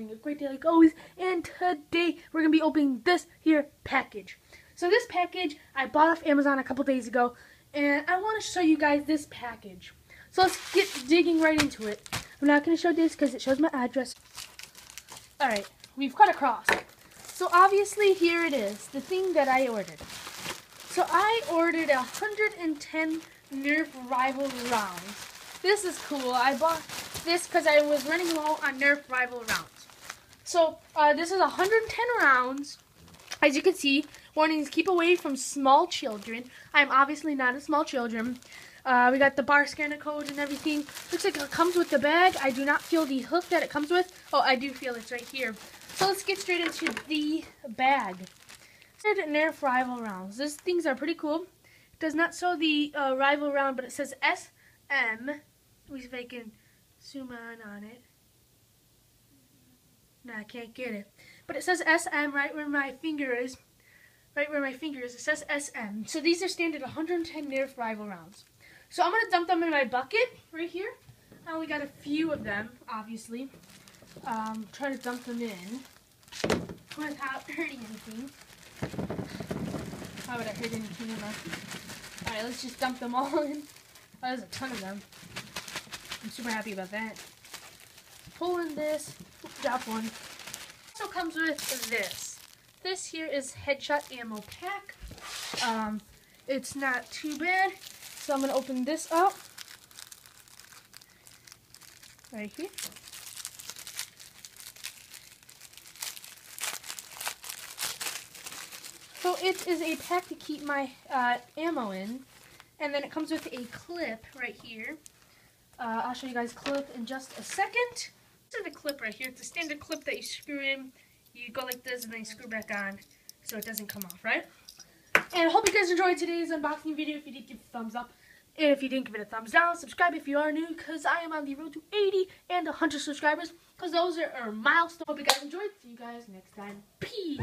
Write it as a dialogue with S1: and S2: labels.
S1: having a great day like always. And today we're going to be opening this here package. So this package I bought off Amazon a couple days ago. And I want to show you guys this package. So let's get digging right into it. I'm not going to show this because it shows my address. Alright, we've cut across. So obviously here it is, the thing that I ordered. So I ordered 110 Nerf Rival rounds. This is cool. I bought this because I was running low on Nerf Rival rounds. So uh, this is 110 rounds. As you can see, warnings keep away from small children. I'm obviously not a small children. Uh, we got the bar scanner code and everything. Looks like it comes with the bag. I do not feel the hook that it comes with. Oh, I do feel it's right here. So let's get straight into the bag. Said nerf Rival rounds. These things are pretty cool. It does not show the uh, rival round, but it says SM. Let me can zoom on it. No, I can't get it. But it says SM right where my finger is. Right where my finger is. It says SM. So these are standard 110 Nerf Rival rounds. So I'm going to dump them in my bucket right here. I only got a few of them, obviously. Um, try to dump them in without hurting anything. Why would I hurt anything? Alright, let's just dump them all in. Oh, there's a ton of them. I'm super happy about that. Pull in this. Drop one. Also comes with this. This here is Headshot Ammo Pack. Um, it's not too bad. So I'm going to open this up. Right here. So it is a pack to keep my uh, ammo in. And then it comes with a clip right here. Uh, I'll show you guys clip in just a second. This is the clip right here. It's a standard clip that you screw in. You go like this and then you screw back on so it doesn't come off, right? And I hope you guys enjoyed today's unboxing video. If you did, give it a thumbs up. And if you didn't, give it a thumbs down. Subscribe if you are new because I am on the road to 80 and 100 subscribers because those are, are milestones. Hope you guys enjoyed. See you guys next time. Peace.